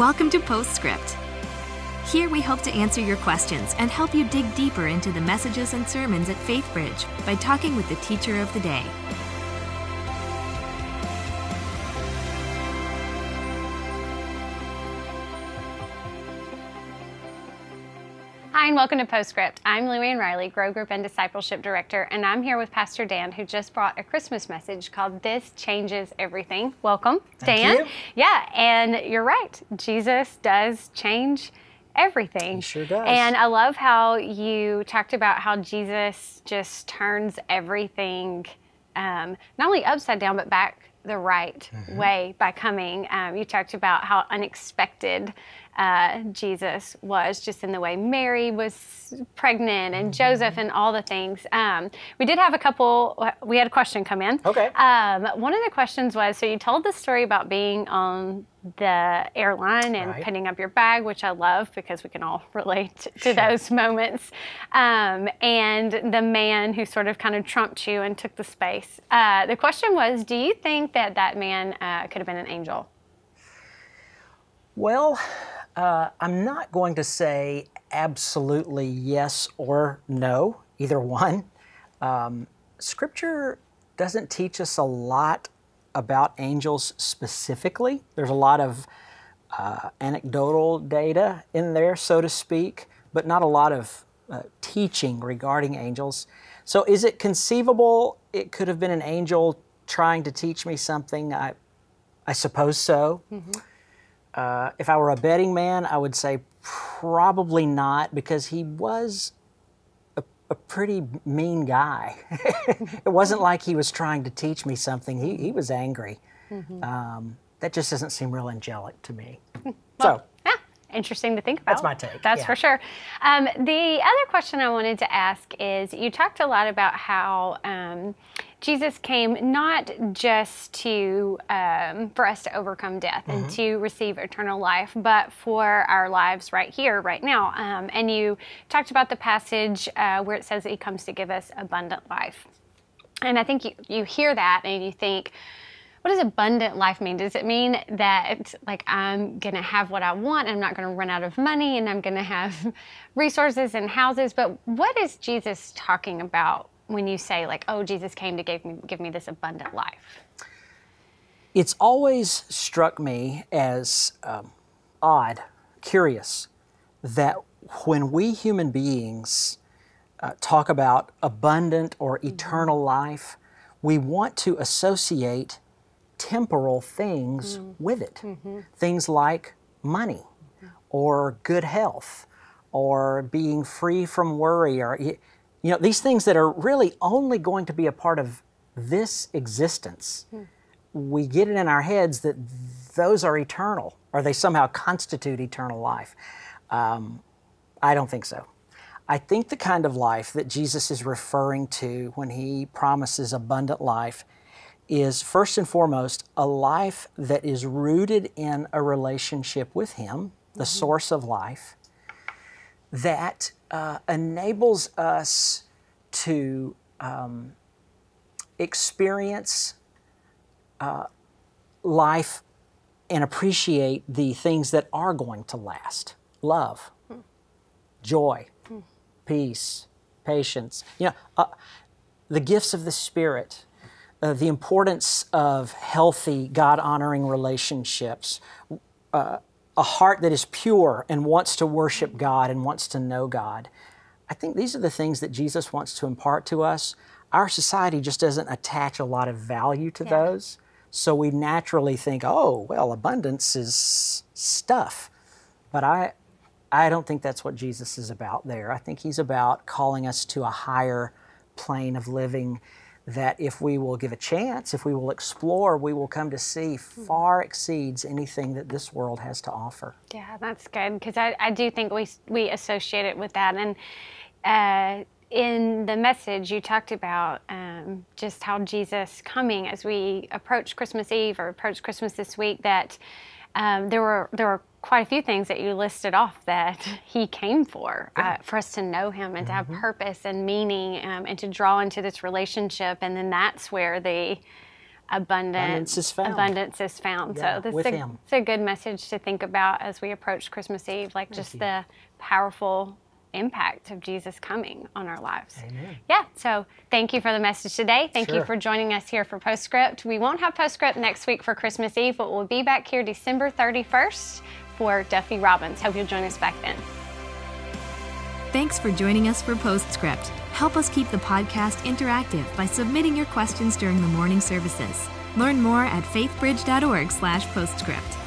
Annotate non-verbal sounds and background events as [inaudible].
Welcome to Postscript. Here we hope to answer your questions and help you dig deeper into the messages and sermons at FaithBridge by talking with the teacher of the day. Hi, and welcome to Postscript. I'm Luann Riley, Grow Group and Discipleship Director, and I'm here with Pastor Dan, who just brought a Christmas message called This Changes Everything. Welcome, Thank Dan. you. Yeah, and you're right. Jesus does change everything. He sure does. And I love how you talked about how Jesus just turns everything um, not only upside down, but back the right Mm-hmm. way by coming. Um, you talked about how unexpected uh, Jesus was, just in the way Mary was pregnant and Joseph Mm-hmm. and all the things. Um, we did have a couple, we had a question come in. Okay. Um, one of the questions was so you told the story about being on the airline and Right. putting up your bag, which I love because we can all [laughs] relate to those moments. Um, and the man who sort of kind of trumped you and took the space. Uh, the question was Do you think that that man uh, could have been an angel? Well, uh, I'm not going to say absolutely yes or no, either one. Um, scripture doesn't teach us a lot about angels specifically. There's a lot of uh, anecdotal data in there, so to speak, but not a lot of uh, teaching regarding angels. So, is it conceivable it could have been an angel trying to teach me something? I, I suppose so. Uh, if I were a betting man, I would say probably not because he was a, pretty mean guy. [laughs] it wasn't like he was trying to teach me something, he, he was angry. Um, that just doesn't seem real angelic to me. so, Yeah, interesting to think about. That's my take, That's yeah. for sure. Um, the other question I wanted to ask is you talked a lot about how um, Jesus came not just to um, for us to overcome death and Mm-hmm. to receive eternal life, but for our lives right here, right now. Um, and you talked about the passage uh, where it says that He comes to give us abundant life. And I think you, you hear that and you think, what does abundant life mean? Does it mean that like I'm gonna have what I want, I'm not gonna run out of money, and I'm gonna have [laughs] resources and houses? But what is Jesus talking about when you say like, oh, Jesus came to give me give me this abundant life? it's always struck me as um, odd, curious, that when we human beings uh, talk about abundant or eternal life, we want to associate temporal things with it. Things like money or good health or being free from worry or you know these things that are really only going to be a part of this existence we get it in our heads that those are eternal or they somehow constitute eternal life. Um, i don't think so. I think the kind of life that jesus is referring to when he promises abundant life is first and foremost a life that is rooted in a relationship with him the source of life that uh, enables us to um, experience uh, life and appreciate the things that are going to last. Love, joy, peace, patience. You know, uh, the gifts of the Spirit, uh, the importance of healthy, God honoring relationships, uh, a heart that is pure and wants to worship God and wants to know God. I think these are the things that Jesus wants to impart to us. Our society just doesn't attach a lot of value to those. So we naturally think, oh, well, abundance is stuff. But I, I don't think that's what Jesus is about there. I think he's about calling us to a higher plane of living that if we will give a chance, if we will explore, we will come to see far exceeds anything that this world has to offer. Yeah, that's good because I, I do think we we associate it with that. And uh, in the message, you talked about um, just how Jesus coming as we approach Christmas Eve or approach Christmas this week. That um, there were there were quite a few things that you listed off that [laughs] he came for uh, for us to know him and to have purpose and meaning um, and to draw into this relationship. And then that's where the abundant Abundance is found. abundance is found. Yeah, so this with is a, Him. it's a good message to think about as we approach Christmas Eve, like just you. the powerful impact of Jesus coming on our lives. Amen. Yeah, so thank you for the message today. Thank you for joining us here for Postscript. We won't have Postscript next week for Christmas Eve, but we'll be back here December 31st for Duffy Robbins. Hope you'll join us back then. Thanks for joining us for Postscript. Help us keep the podcast interactive by submitting your questions during the morning services. Learn more at faithbridge.org/postscript.